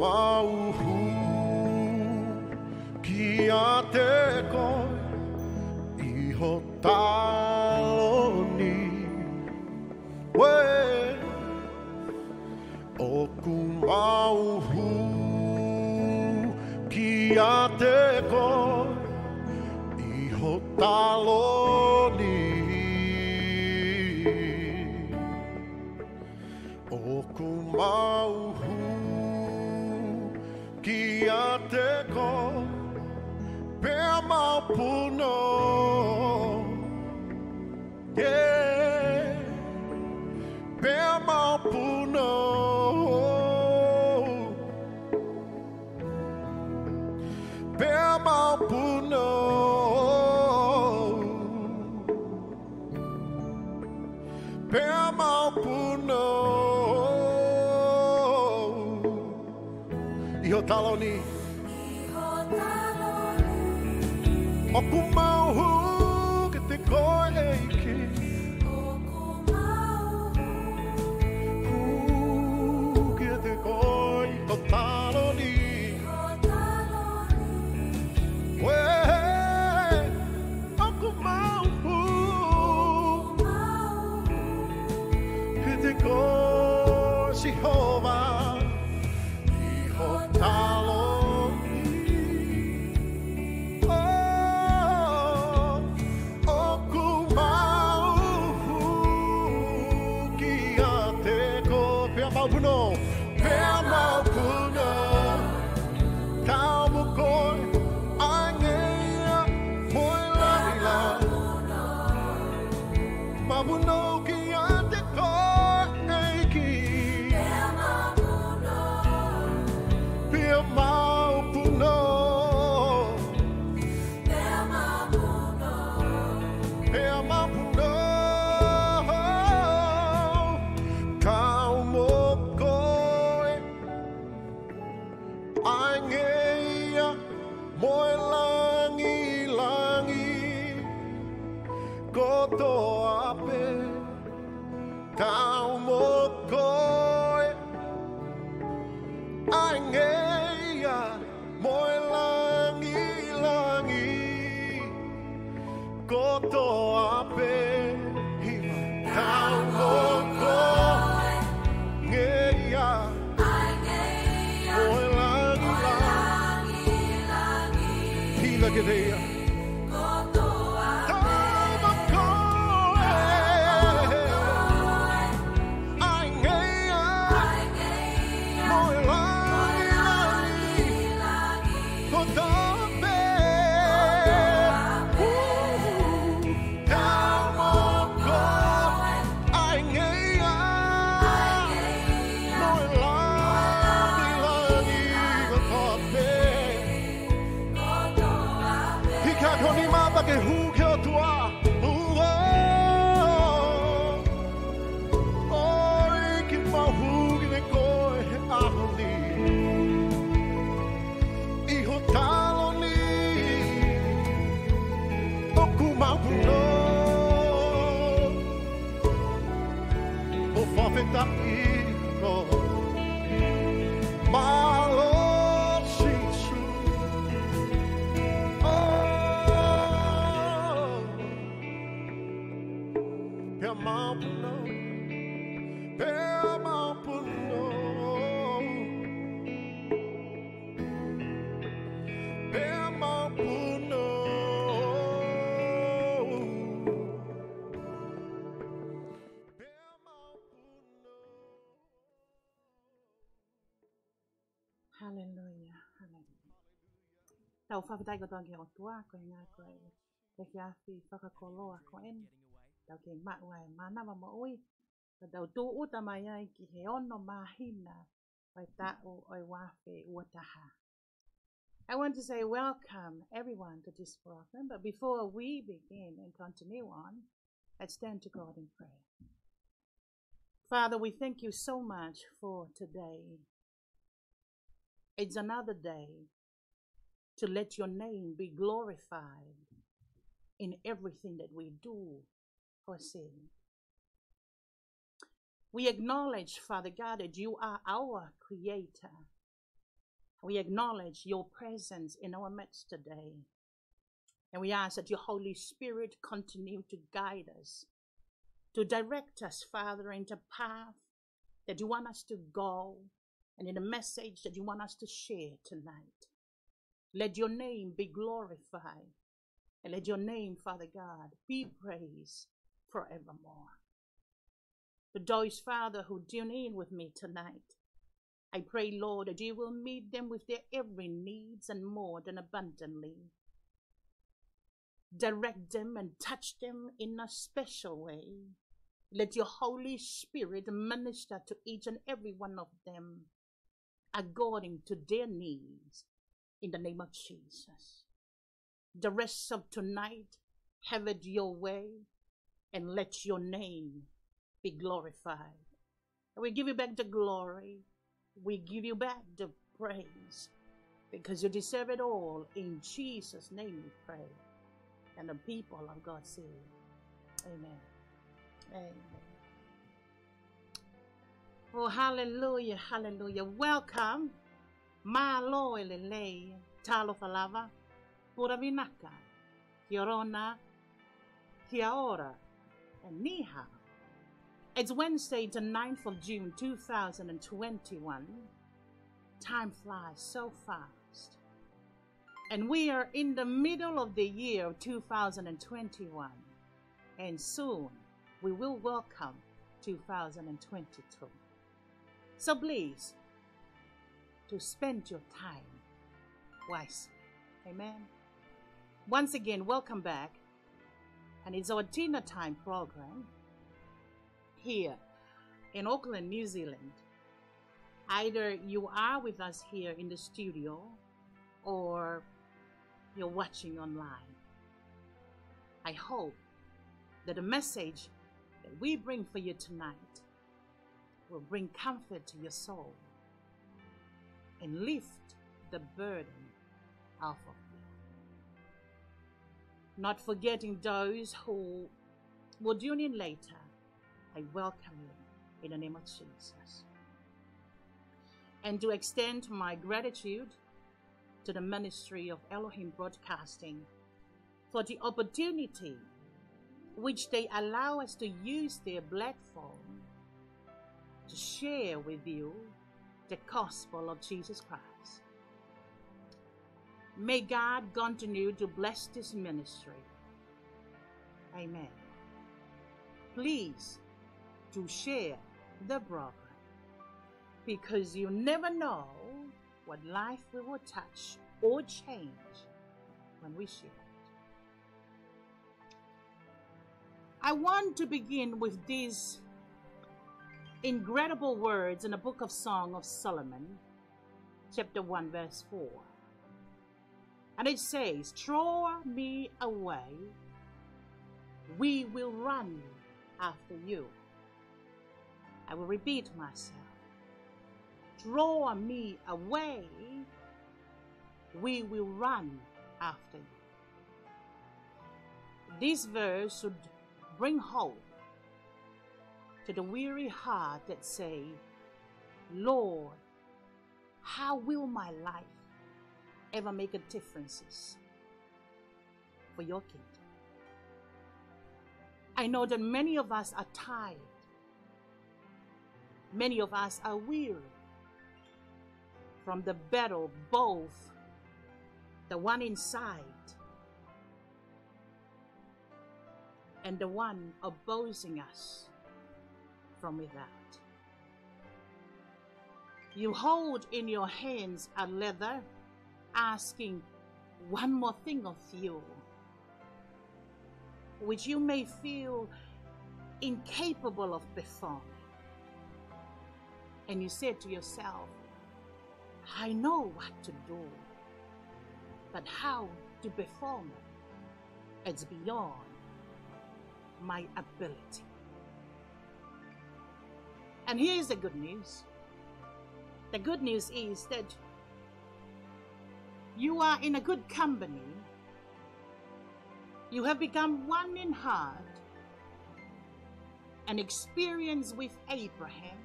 Mauhu kiatekoi ihotaloni. Wei, oku mauhu kiatekoi ihotaloni. Oku mauhu guíateko pema puno. Yeah pema puno. My puno. Colony. Look at lycka. e ki. Tau ka tau mai ai ki he ono pai oi. I want to say welcome everyone to this program, but before we begin and continue on, let's turn to God in prayer. Father, we thank you so much for today. It's another day to let your name be glorified in everything that we do or say. We acknowledge, Father God, that you are our creator. We acknowledge your presence in our midst today. And we ask that your Holy Spirit continue to guide us, to direct us, Father, into path that you want us to go and in a message that you want us to share tonight. Let your name be glorified and let your name, Father God, be praised forevermore. For those, Father, who tune in with me tonight, I pray, Lord, that you will meet them with their every needs and more than abundantly. Direct them and touch them in a special way. Let your Holy Spirit minister to each and every one of them according to their needs in the name of Jesus. The rest of tonight, have it your way and let your name be glorified. We give you back the glory. We give you back the praise because you deserve it all. In Jesus' name we pray. And the people of God say, Amen. Amen. Oh, hallelujah, hallelujah. Welcome. Malo elele, talo falava, pura vinaka, kiorona, kiaora, and niha. It's Wednesday, the 9th of June, 2021. Time flies so fast. And we are in the middle of the year of 2021. And soon we will welcome 2022. So please, to spend your time wisely. Amen. Once again, welcome back. And it's our dinner time program here in Auckland, New Zealand. Either you are with us here in the studio or you're watching online. I hope that the message that we bring for you tonight will bring comfort to your soul and lift the burden off of you. Not forgetting those who will tune in later I welcome you in the name of Jesus. And to extend my gratitude to the ministry of Elohim Broadcasting for the opportunity which they allow us to use their platform to share with you the gospel of Jesus Christ. May God continue to bless this ministry. Amen. Please to share the program because you never know what life we will touch or change when we share it. I want to begin with these incredible words in the book of Song of Solomon, chapter 1, verse 4. And it says, Draw me away, we will run after you. I will repeat myself. Draw me away, we will run after you. This verse should bring hope the weary heart that say, Lord, how will my life ever make a difference for your kingdom? I know that many of us are tired Many of us are weary from the battle, both the one inside and the one opposing us from without. You hold in your hands a leather, asking one more thing of you, which you may feel incapable of performing. and you say to yourself, I know what to do, but how to perform it, it's beyond my ability. And here's the good news. The good news is that you are in a good company. You have become one in heart. An experience with Abraham,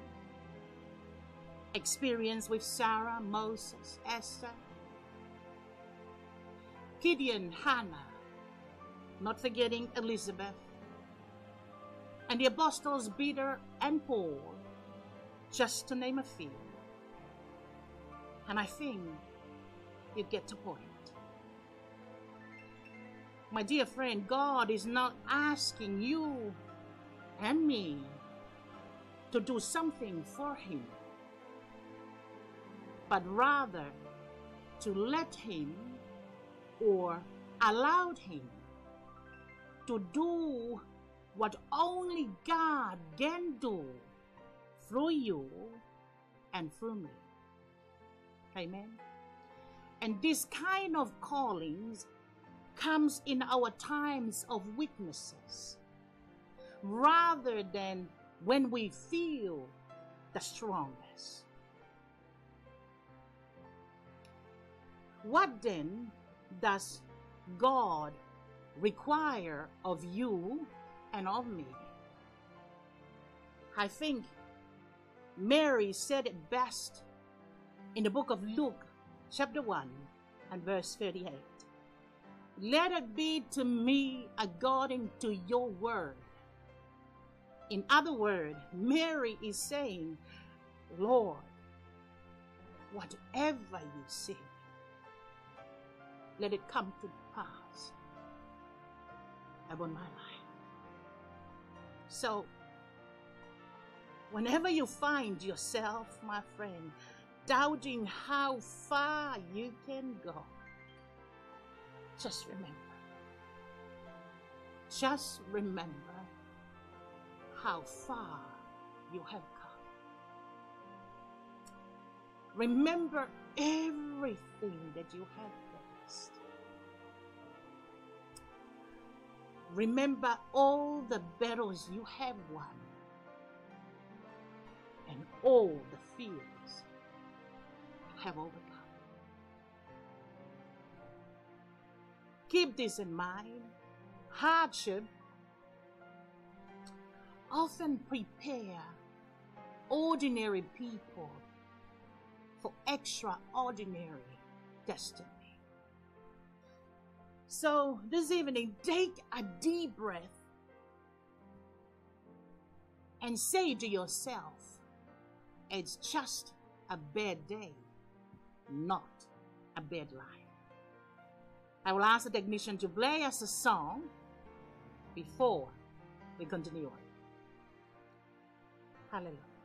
experience with Sarah, Moses, Esther, Gideon, Hannah, not forgetting Elizabeth, and the apostles Peter and Paul, just to name a few. And I think you get the point. My dear friend, God is not asking you and me to do something for Him, but rather to let Him or allowed Him to do what only God can do through you and through me. Amen. And this kind of callings comes in our times of weaknesses rather than when we feel the strongest. What then does God require of you and of me? I think Mary said it best in the book of Luke, chapter 1 and verse 38. Let it be to me according to your word. In other words, Mary is saying, Lord, whatever you say, let it come to pass upon my life. So, whenever you find yourself, my friend, doubting how far you can go, just remember. Just remember how far you have come. Remember everything that you have faced. Remember all the battles you have won all the fears you have overcome. Keep this in mind. Hardship often prepare ordinary people for extraordinary destiny. So this evening, take a deep breath and say to yourself, it's just a bad day, not a bad life. I will ask the technician to play us a song before we continue on. Hallelujah.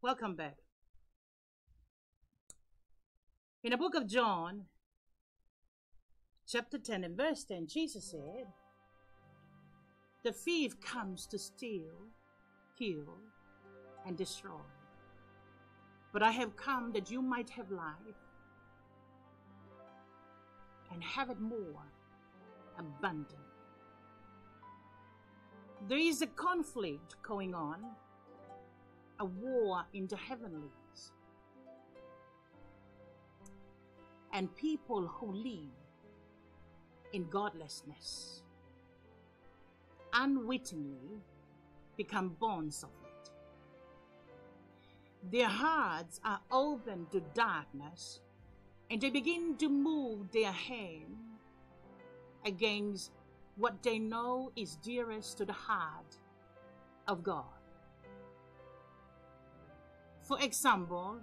Welcome back. In the book of John, chapter 10 and verse 10, Jesus said, The thief comes to steal, kill, and destroy. But I have come that you might have life and have it more abundant. There is a conflict going on, a war in the heavenlies. And people who live in godlessness unwittingly become bonds of it. Their hearts are open to darkness and they begin to move their hand against what they know is dearest to the heart of God. For example,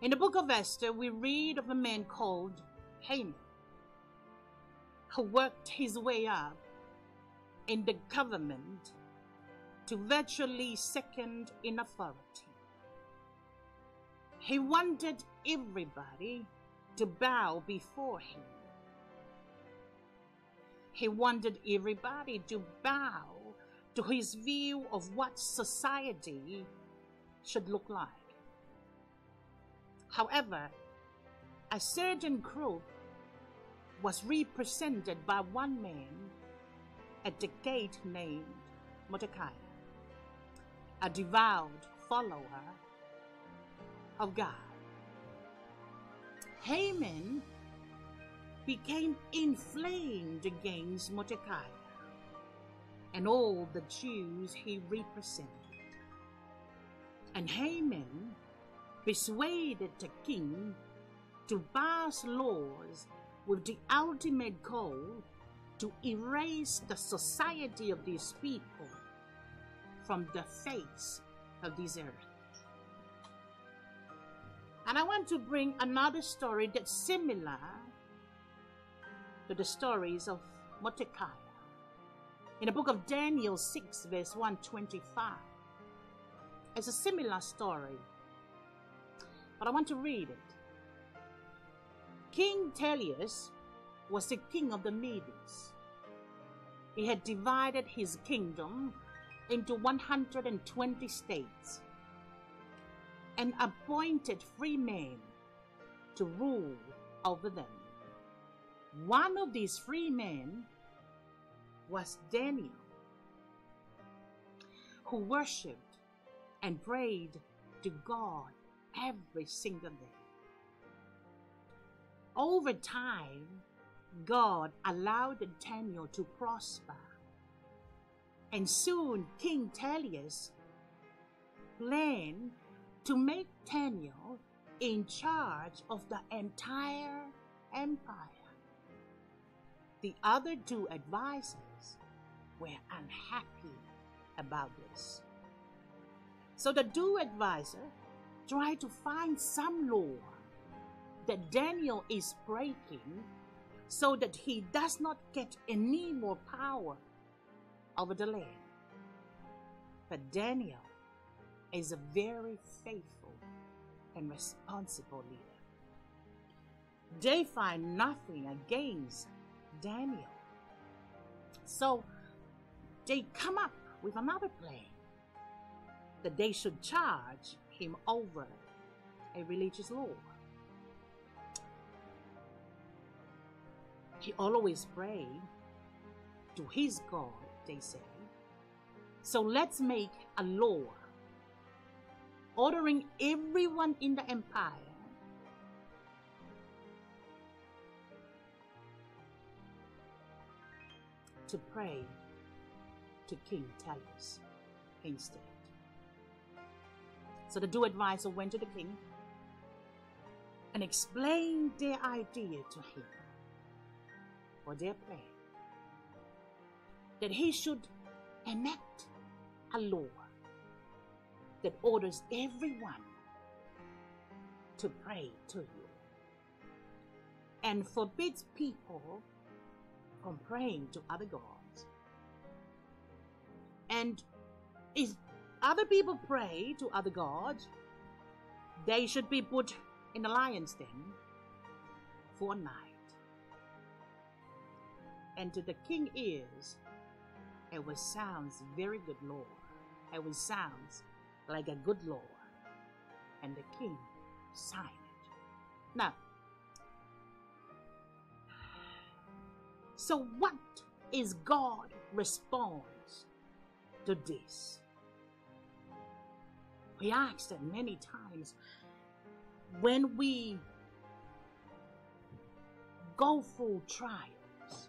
in the book of Esther, we read of a man called Haman who worked his way up in the government to virtually second in authority. He wanted everybody to bow before him. He wanted everybody to bow to his view of what society should look like. However, a certain group was represented by one man at the gate named Mordecai, a devout follower of God. Haman became inflamed against Mordecai and all the Jews he represented. And Haman persuaded the king to pass laws with the ultimate goal to erase the society of these people from the face of this earth. And I want to bring another story that's similar to the stories of Mordecai. In the book of Daniel 6, verse 125, it's a similar story, but I want to read it. King Telius was the king of the Medes. He had divided his kingdom into 120 states and appointed free men to rule over them. One of these free men was Daniel, who worshipped and prayed to God every single day. Over time, God allowed Daniel to prosper. And soon King Telius planned to make Daniel in charge of the entire empire. The other two advisors were unhappy about this. So the two advisor tried to find some law that Daniel is breaking so that he does not get any more power over the land. But Daniel is a very faithful and responsible leader. They find nothing against Daniel. So they come up with another plan that they should charge him over a religious law. He always prayed to his God, they say. So let's make a law ordering everyone in the empire to pray to King Tellus instead. So the two advisors went to the king and explained their idea to him or their plan that he should enact a law that orders everyone to pray to you and forbids people from praying to other gods and is other people pray to other gods, they should be put in the lion's den for a night. And to the king ears, it was sounds very good lore. It was sounds like a good lore. And the king signed it. Now, so what is God response to this? We asked it many times when we go through trials,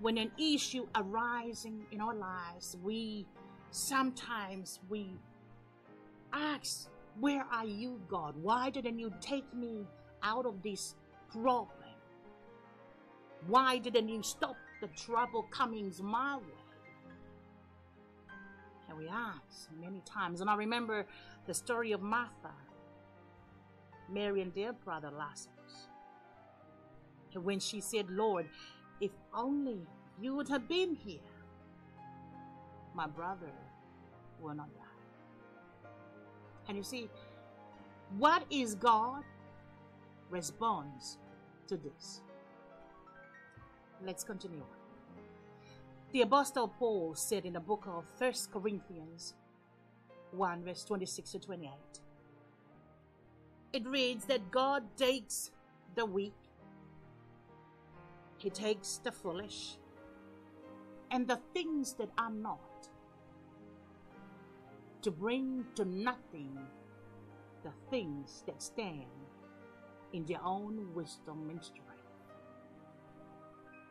when an issue arising in our lives, we sometimes we ask, "Where are you, God? Why didn't you take me out of this problem? Why didn't you stop the trouble comings my way?" And we ask many times, and I remember the story of Martha, Mary and their brother Lazarus. And when she said, Lord, if only you would have been here, my brother will not die. And you see, what is God responds to this? Let's continue. The Apostle Paul said in the book of 1 Corinthians 1, verse 26 to 28, it reads that God takes the weak, He takes the foolish, and the things that are not, to bring to nothing the things that stand in their own wisdom and strength.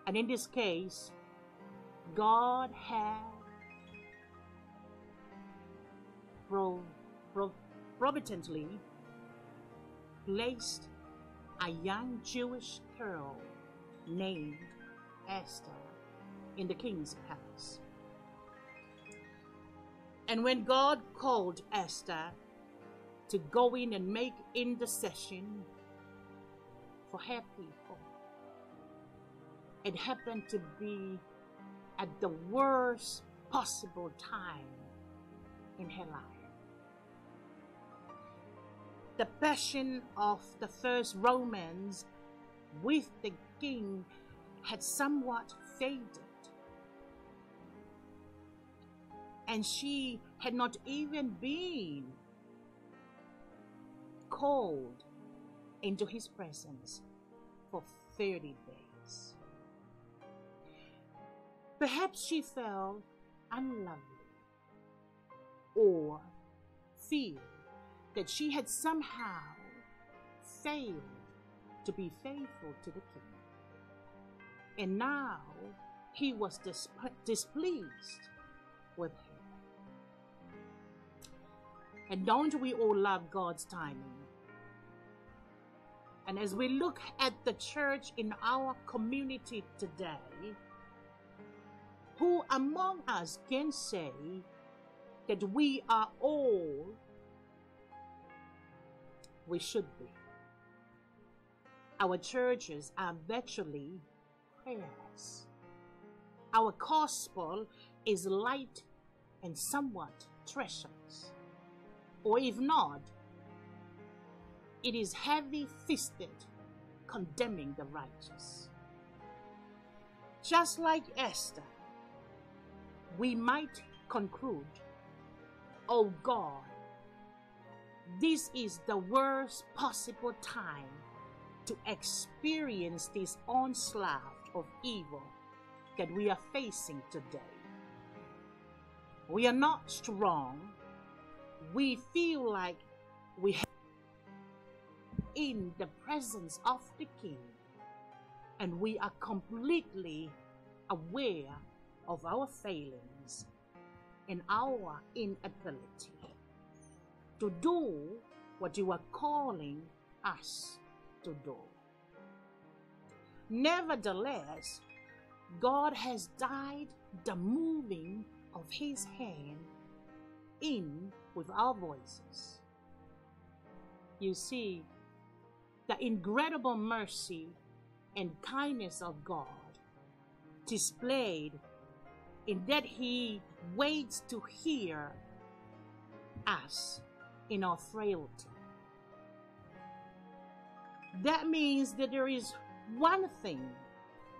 And in this case, God had pro, pro, providently placed a young Jewish girl named Esther in the king's palace. And when God called Esther to go in and make intercession for her people, it happened to be at the worst possible time in her life. The passion of the first romance with the king had somewhat faded, and she had not even been called into his presence for 30 Perhaps she felt unlovely or feared that she had somehow failed to be faithful to the king. And now he was dis- displeased with her. And don't we all love God's timing? And as we look at the church in our community today, who among us can say that we are all we should be? Our churches are virtually prayerless. Our gospel is light and somewhat treacherous. Or if not, it is heavy fisted, condemning the righteous. Just like Esther, we might conclude, Oh God, this is the worst possible time to experience this onslaught of evil that we are facing today. We are not strong. We feel like we have in the presence of the King, and we are completely aware of our failings and our inability to do what you are calling us to do. Nevertheless, God has died the moving of His hand in with our voices. You see, the incredible mercy and kindness of God displayed in that He waits to hear us in our frailty. That means that there is one thing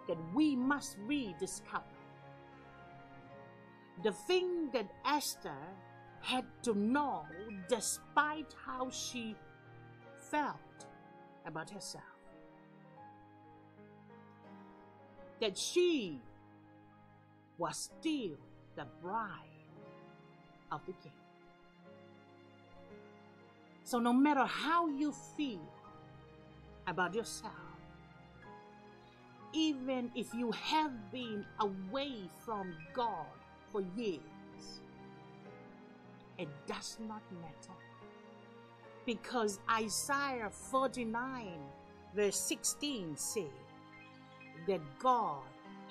that we must rediscover. The thing that Esther had to know despite how she felt about herself. That she was still the bride of the king. So, no matter how you feel about yourself, even if you have been away from God for years, it does not matter. Because Isaiah 49, verse 16 says that God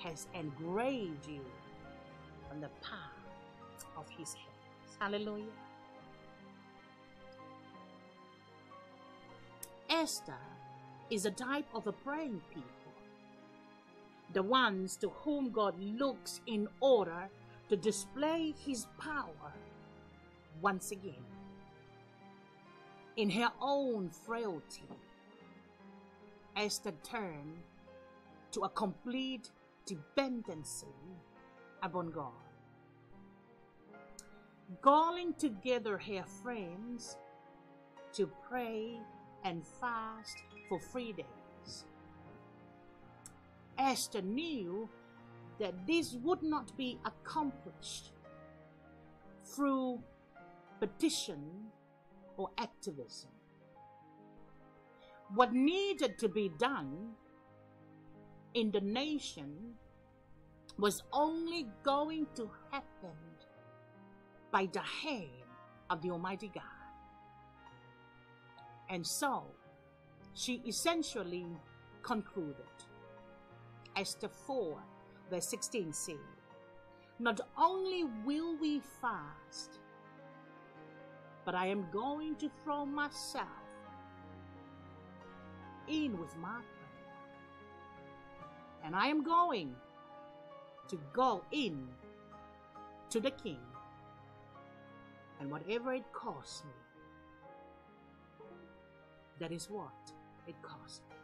has engraved you on the palm of his hands. Hallelujah. Esther is a type of a praying people, the ones to whom God looks in order to display his power once again. In her own frailty, Esther turned to a complete dependency upon God. Calling together her friends to pray and fast for three days. Esther knew that this would not be accomplished through petition or activism. What needed to be done in the nation was only going to happen by the hand of the Almighty God. And so, she essentially concluded. Esther 4, verse 16 says, Not only will we fast, but I am going to throw myself in with my prayer. And I am going to go in to the king. And whatever it costs me, that is what it costs me.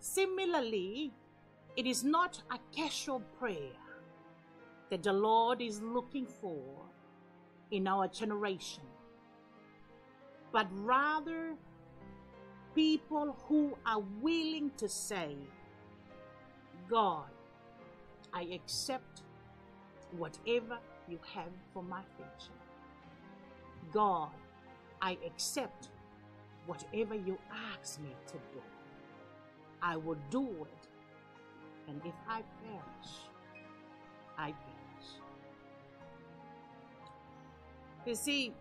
Similarly, it is not a casual prayer that the Lord is looking for in our generation, but rather people who are willing to say, God, I accept whatever you have for my future. God, I accept whatever you ask me to do. I will do it. And if I perish, I perish. You see,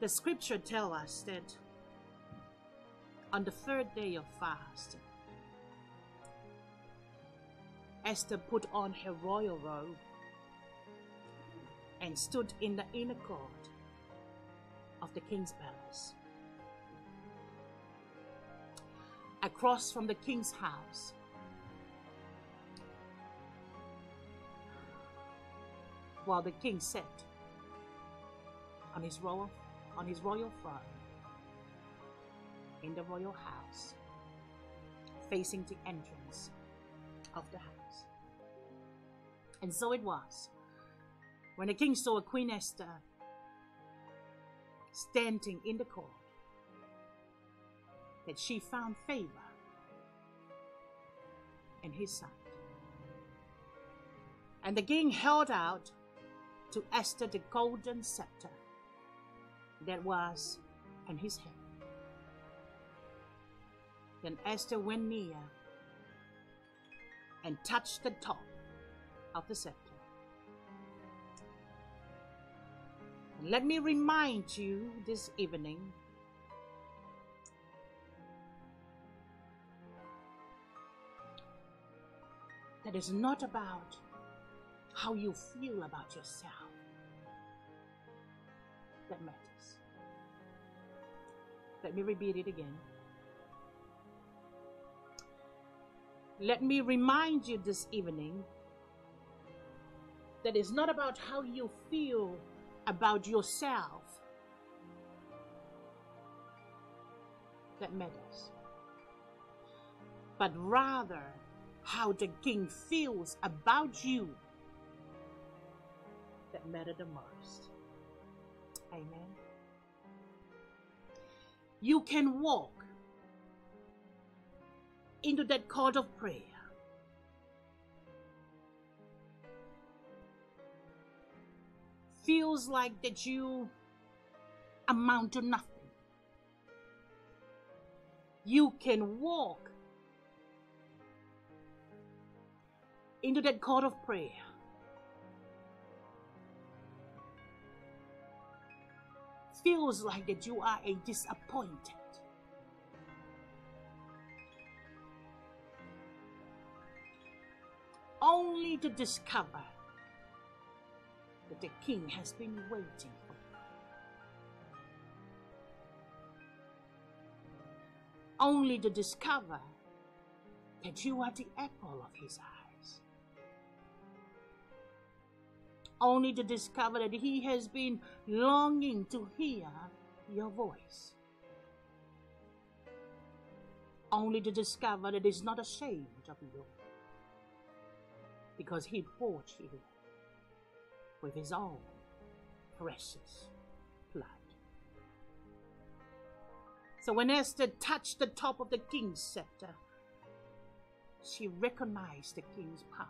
the scripture tell us that on the third day of fast, Esther put on her royal robe and stood in the inner court of the king's palace. Across from the king's house, while the king sat on his royal on his royal throne in the royal house, facing the entrance of the house. And so it was when the king saw Queen Esther standing in the court that she found favor in his sight. And the king held out to Esther the golden scepter that was in his hand. Then Esther went near and touched the top of the scepter. And let me remind you this evening that it's not about how you feel about yourself that matters. Let me repeat it again. Let me remind you this evening that it's not about how you feel about yourself that matters, but rather how the king feels about you that matter the most. Amen. You can walk into that court of prayer. Feels like that you amount to nothing. You can walk into that court of prayer. Feels like that you are a disappointed. Only to discover that the king has been waiting for you. Only to discover that you are the apple of his eyes. Only to discover that he has been longing to hear your voice. Only to discover that he's not ashamed of you because he bought you with his own precious blood. So when Esther touched the top of the king's scepter, she recognized the king's power.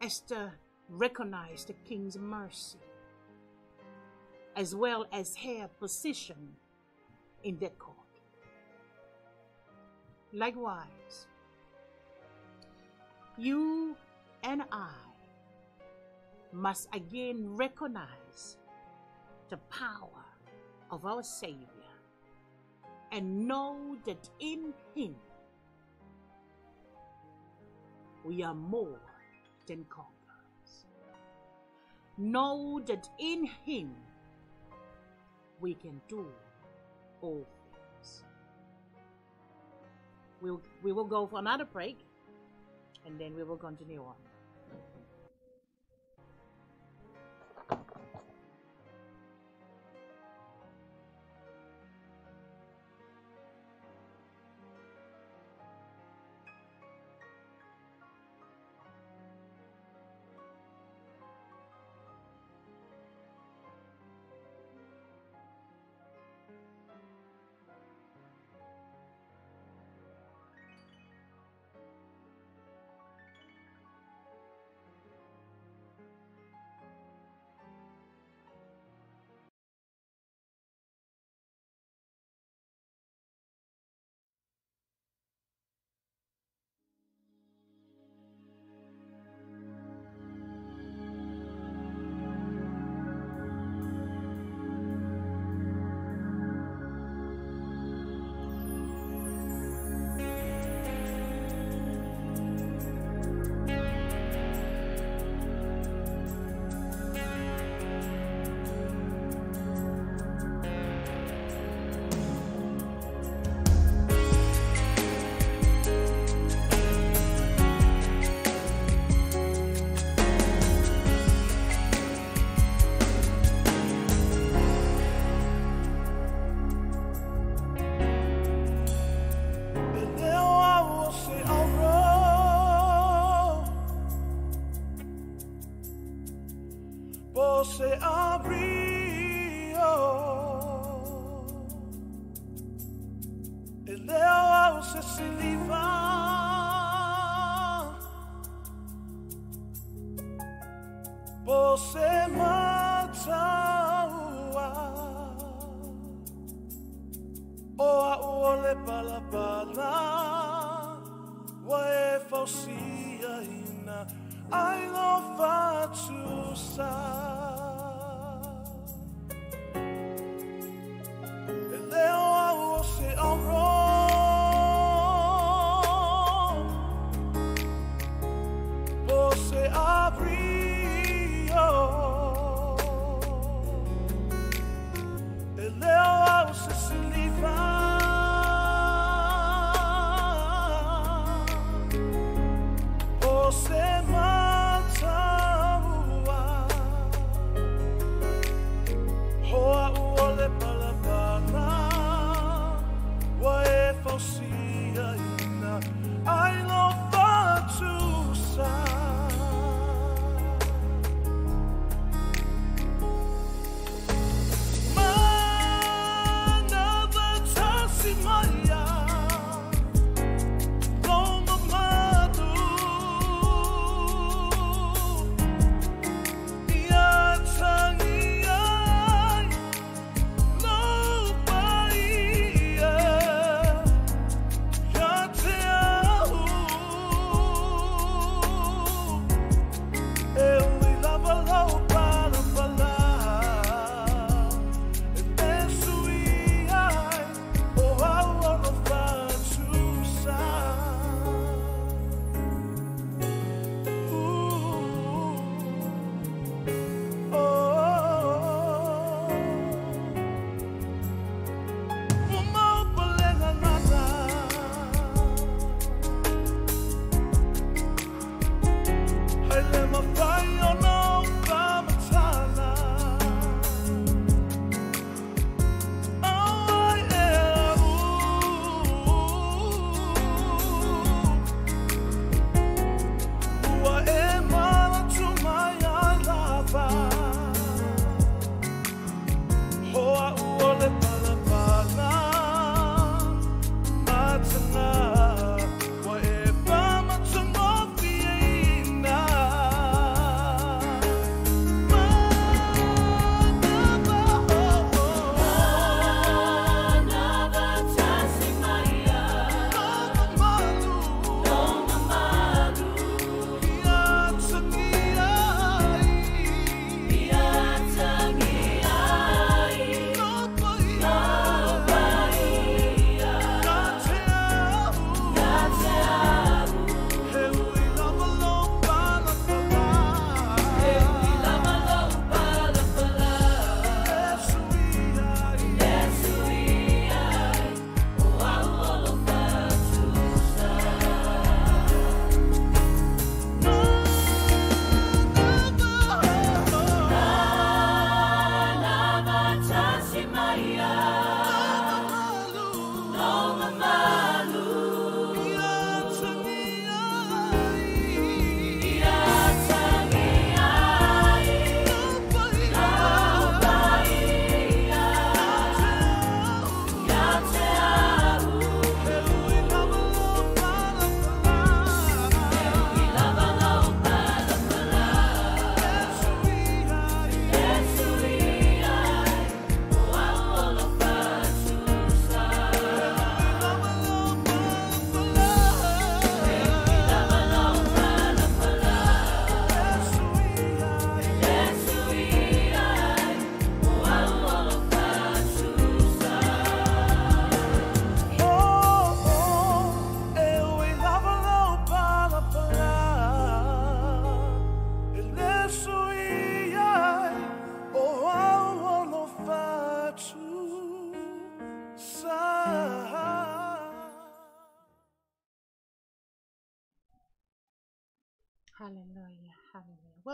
Esther recognized the king's mercy as well as her position in that court. Likewise, you and I must again recognize the power of our Savior and know that in Him we are more than conquerors. Know that in Him we can do all things. We'll, we will go for another break and then we will continue on.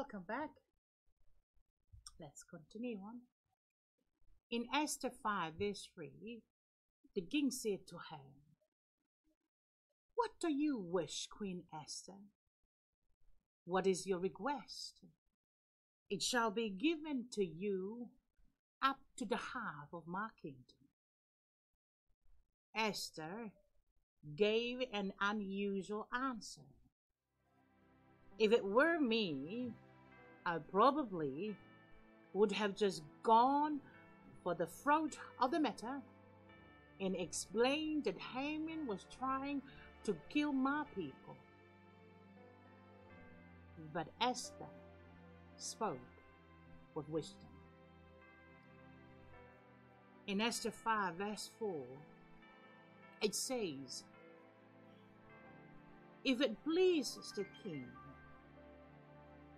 Welcome back. Let's continue on. In Esther 5, verse 3, the king said to her, What do you wish, Queen Esther? What is your request? It shall be given to you up to the half of my kingdom. Esther gave an unusual answer. If it were me, I probably would have just gone for the throat of the matter and explained that Haman was trying to kill my people. But Esther spoke with wisdom. In Esther 5, verse 4, it says, If it pleases the king,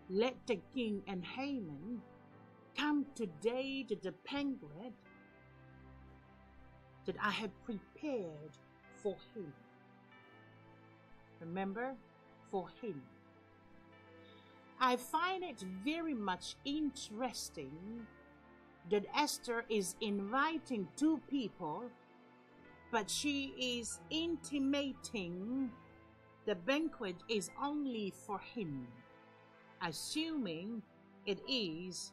let the king and Haman come today to the banquet that I have prepared for him. Remember, for him. I find it very much interesting that Esther is inviting two people, but she is intimating the banquet is only for him, assuming it is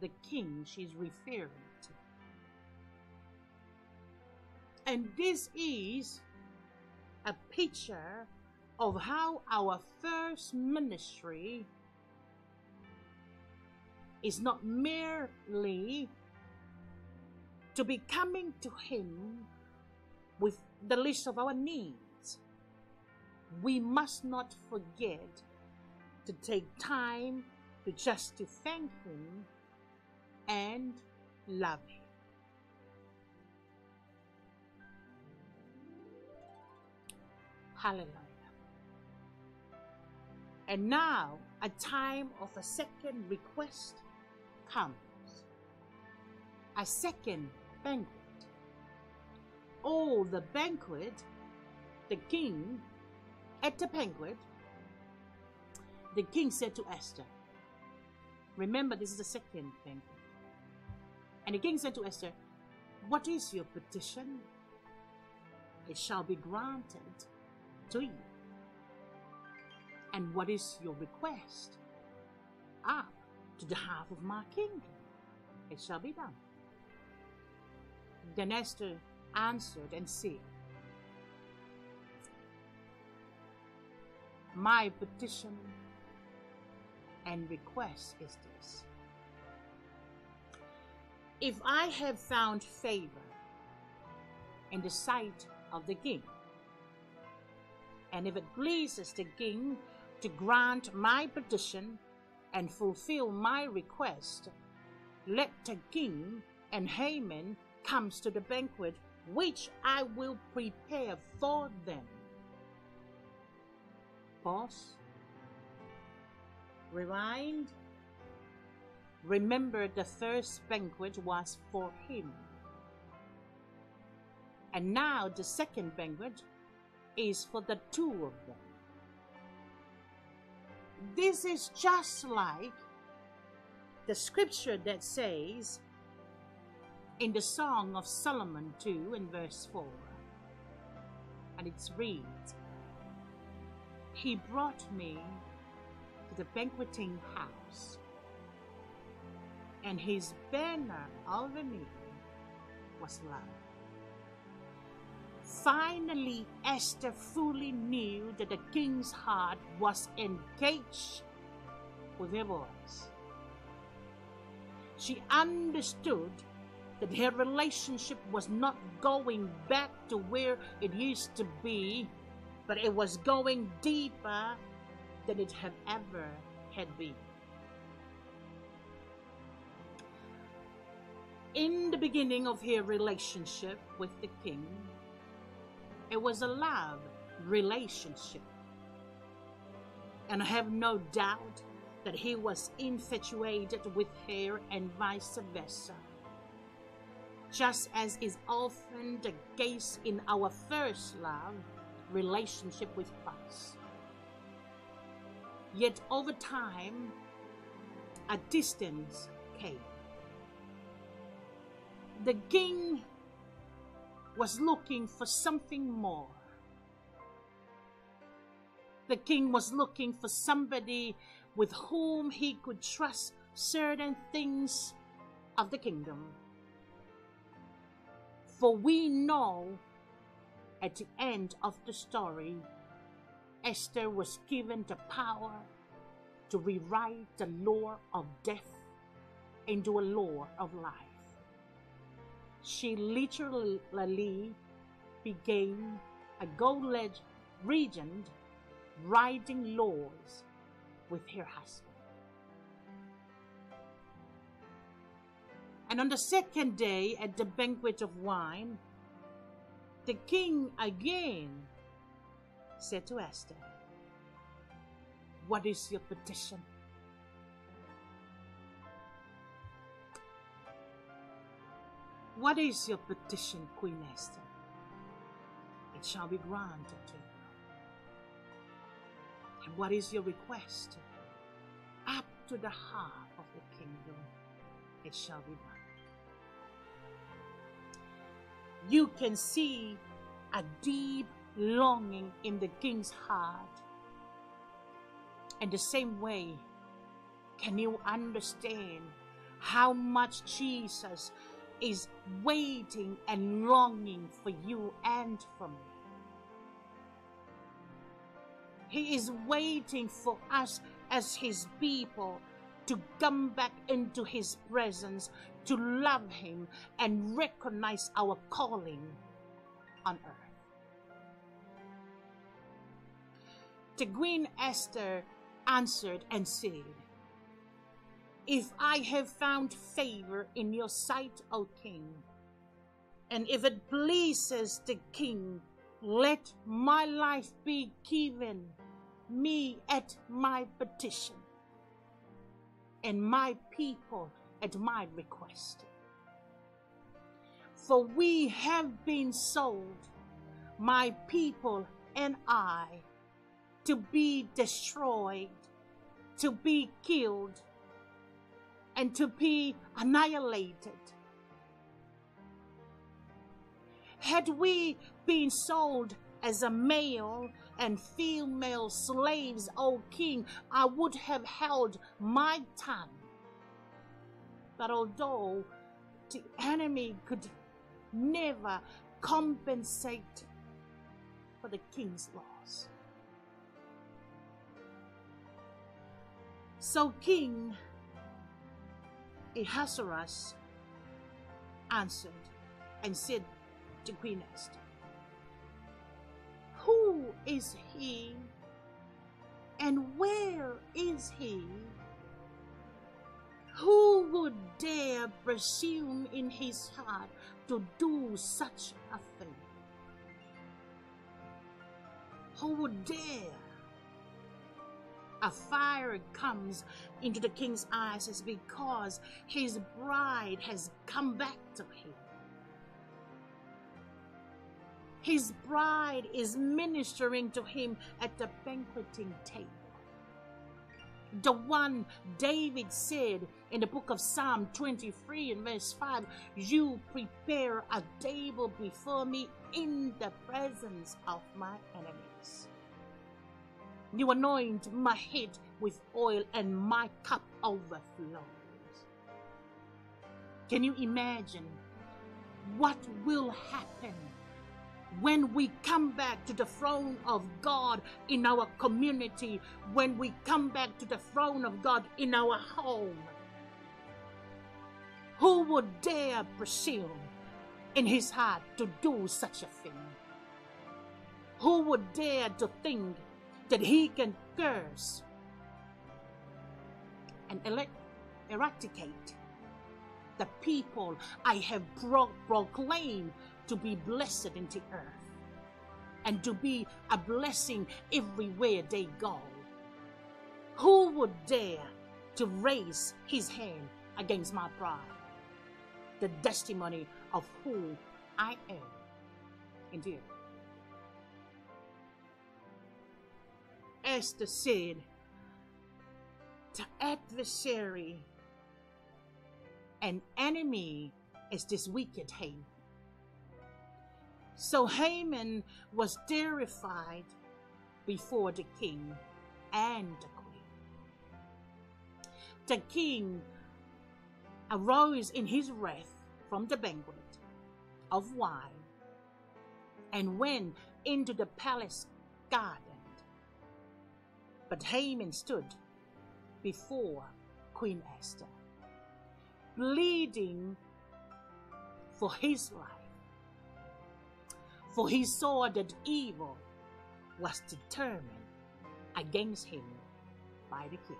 the king she's referring to. And this is a picture of how our first ministry is not merely to be coming to Him with the list of our needs. We must not forget to take time to just to thank Him and love Him. Hallelujah. And now a time of a second request comes. A second banquet. All the banquet, the king, at the banquet, the king said to Esther, Remember, this is the second banquet. And the king said to Esther, What is your petition? It shall be granted to you. And what is your request? Ah, to the half of my kingdom. It shall be done. Then Esther answered and said, My petition and request is this. If I have found favor in the sight of the king, and if it pleases the king to grant my petition and fulfill my request, let the king and Haman comes to the banquet which I will prepare for them. Pause. Rewind. Remember, the first banquet was for him. And now the second banquet is for the two of them. This is just like the scripture that says in the Song of Solomon 2 in verse 4. And it's reads, He brought me the banqueting house, and his banner over me was love. Finally, Esther fully knew that the king's heart was engaged with her voice. She understood that her relationship was not going back to where it used to be, but it was going deeper than it had ever had been. In the beginning of her relationship with the king, it was a love relationship. And I have no doubt that he was infatuated with her and vice versa. Just as is often the case in our first love relationship with Christ. Yet over time, a distance came. The king was looking for something more. The king was looking for somebody with whom he could trust certain things of the kingdom. For we know at the end of the story, Esther was given the power to rewrite the law of death into a law of life. She literally became a gold regent writing laws with her husband. And on the second day at the banquet of wine, the king again said to Esther, What is your petition? What is your petition, Queen Esther? It shall be granted to you. And what is your request? Up to the heart of the kingdom, it shall be done. You can see a deep longing in the king's heart. In the same way, can you understand how much Jesus is waiting and longing for you and for me? He is waiting for us as His people to come back into His presence, to love Him, and recognize our calling The Queen Esther answered and said, If I have found favor in your sight, O King, and if it pleases the King, let my life be given me at my petition, and my people at my request. For we have been sold, my people and I, to be destroyed, to be killed, and to be annihilated. Had we been sold as a male and female slaves, O king, I would have held my tongue. But although the enemy could never compensate for the king's loss. So King Ahasuerus answered and said to Queen Esther, who is he? And where is he? Who would dare presume in his heart to do such a thing? Who would dare? A fire comes into the king's eyes is because his bride has come back to him. His bride is ministering to him at the banqueting table. The one David said in the book of Psalm 23 and verse 5 You prepare a table before me in the presence of my enemies. You anoint my head with oil, and my cup overflows. Can you imagine what will happen when we come back to the throne of God in our community, when we come back to the throne of God in our home, who would dare presume in his heart to do such a thing? Who would dare to think that he can curse and eradicate the people I have pro- proclaimed to be blessed in the earth and to be a blessing everywhere they go. Who would dare to raise his hand against my pride? The testimony of who I am indeed. Esther said, the adversary an enemy is this wicked Haman. So Haman was terrified before the king and the queen. The king arose in his wrath from the banquet of wine and went into the palace garden. But Haman stood before Queen Esther, pleading for his life. For he saw that evil was determined against him by the king.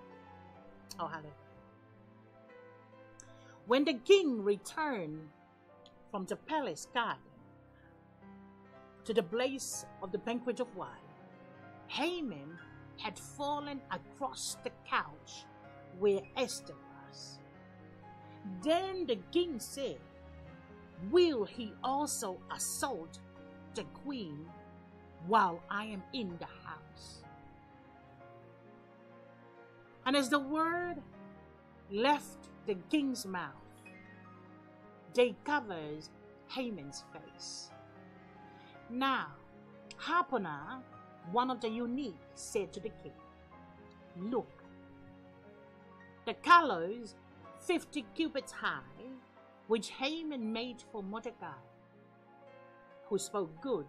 Oh, hallelujah. When the king returned from the palace garden to the place of the banquet of wine, Haman had fallen across the couch where Esther was. Then the king said, Will he also assault the queen while I am in the house? And as the word left the king's mouth, they covered Haman's face. Now, Harbonah, one of the eunuchs, said to the king, Look, the gallows fifty cubits high, which Haman made for Mordecai, who spoke good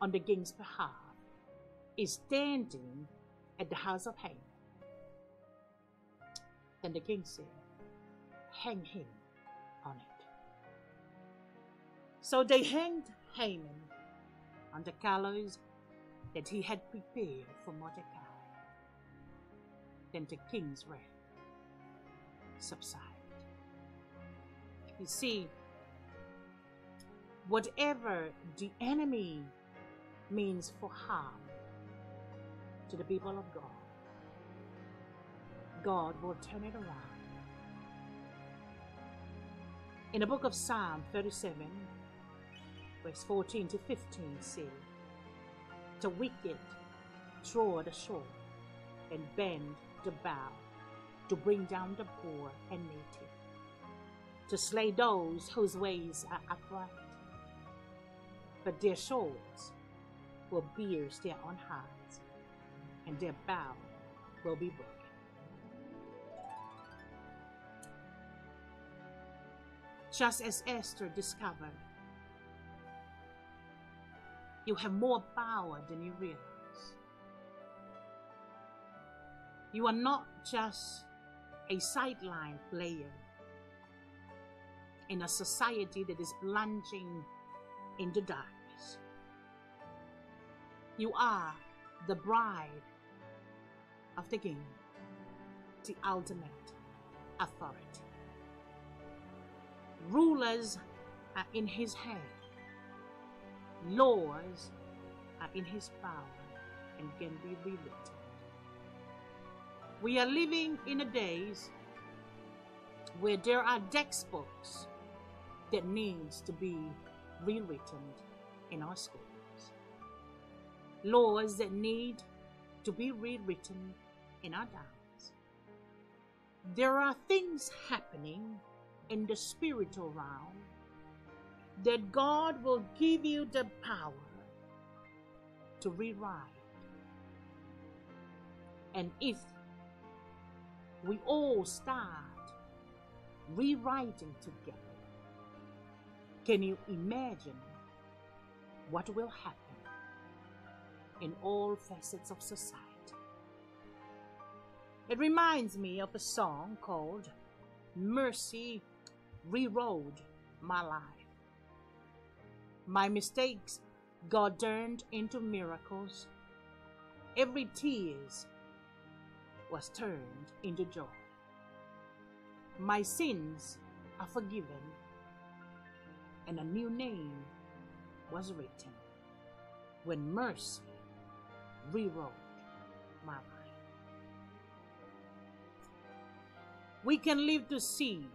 on the king's behalf, is standing at the house of Haman. Then the king said, Hang him on it. So they hanged Haman on the gallows that he had prepared for Mordecai. Then the king's wrath subsided. You see, whatever the enemy means for harm to the people of God, God will turn it around. In the book of Psalm 37, verse 14 to 15, say, The wicked draw the sword and bend the bow to bring down the poor and needy, to slay those whose ways are upright. But their swords will pierce their own hearts, and their bow will be broken. Just as Esther discovered, you have more power than you realize. You are not just a sideline player in a society that is plunging into darkness. You are the bride of the king, the ultimate authority. Rulers are in his hand, laws are in his power and can be rewritten. We are living in a days where there are textbooks that needs to be rewritten in our schools. Laws that need to be rewritten in our towns. There are things happening in the spiritual realm that God will give you the power to rewrite. And if we all start rewriting together. Can you imagine what will happen in all facets of society? It reminds me of a song called Mercy Rewrote My Life. My mistakes got turned into miracles. Every tears was turned into joy. My sins are forgiven, and a new name was written when mercy rewrote my life. We can live to see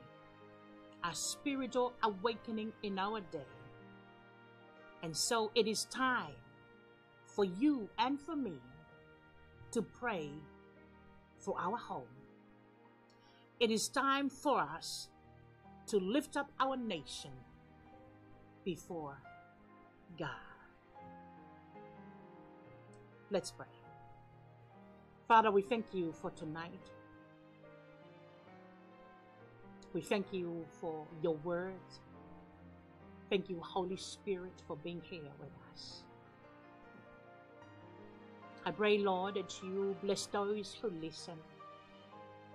a spiritual awakening in our day. And so it is time for you and for me to pray for our home. It is time for us to lift up our nation before God. Let's pray. Father, we thank you for tonight. We thank you for your words. Thank you, Holy Spirit, for being here with us. I pray, Lord, that you bless those who listen,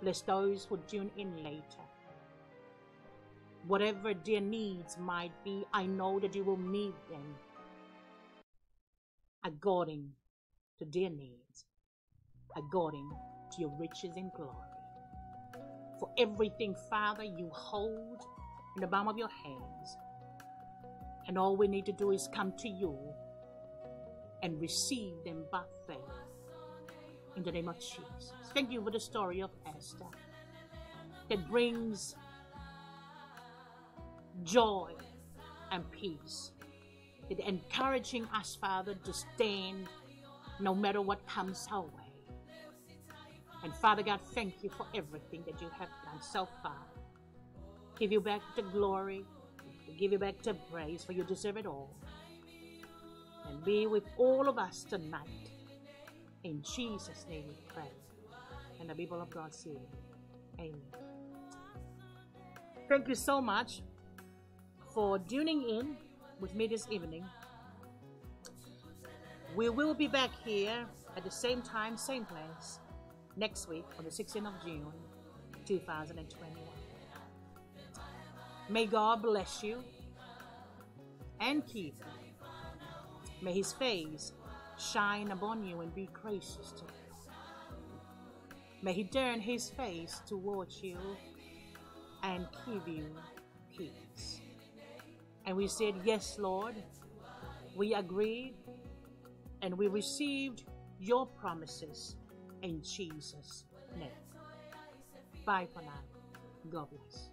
bless those who tune in later. Whatever their needs might be, I know that you will meet them according to their needs, according to your riches and glory. For everything, Father, you hold in the palm of your hands. And all we need to do is come to you and receive them by faith. In the name of Jesus. Thank you for the story of Esther that brings joy and peace. It encouraging us, Father, to stand no matter what comes our way. And Father God, thank you for everything that you have done so far. Give you back the glory, give you back the praise, for you deserve it all. And be with all of us tonight. In Jesus' name we pray. And the people of God say, Amen. Thank you so much for tuning in with me this evening. We will be back here at the same time, same place, next week on the 16th of June, 2021. May God bless you and keep you. May his face shine upon you and be gracious to you. May he turn his face towards you and give you peace. And we said, Yes, Lord. We agreed and we received your promises in Jesus' name. Bye for now. God bless.